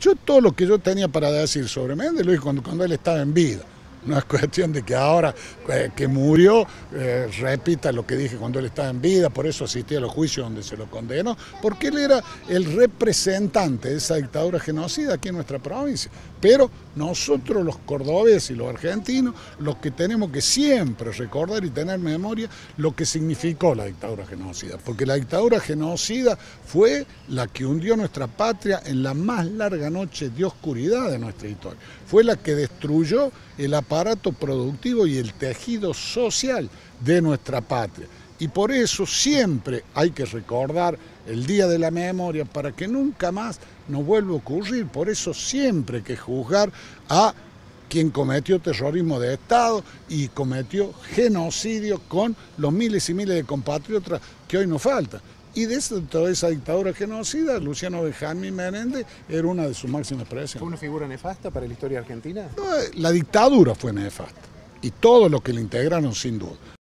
Yo todo lo que yo tenía para decir sobre Méndez lo dije cuando, él estaba en vida. No es cuestión de que ahora eh, que murió eh, repita lo que dije cuando él estaba en vida, por eso asistí a los juicios donde se lo condenó, porque él era el representante de esa dictadura genocida aquí en nuestra provincia. Pero nosotros los cordobeses y los argentinos, los que tenemos que siempre recordar y tener memoria lo que significó la dictadura genocida, porque la dictadura genocida fue la que hundió nuestra patria en la más larga noche de oscuridad de nuestra historia, fue la que destruyó el aparato productivo y el tejido social de nuestra patria. Y por eso siempre hay que recordar el Día de la Memoria para que nunca más nos vuelva a ocurrir. Por eso siempre hay que juzgar a quien cometió terrorismo de Estado y cometió genocidio con los miles y miles de compatriotas que hoy nos faltan. Y de toda esa dictadura genocida, Luciano Benjamín Menéndez era una de sus máximas expresiones. ¿Fue una figura nefasta para la historia argentina? La dictadura fue nefasta y todo lo que le integraron sin duda.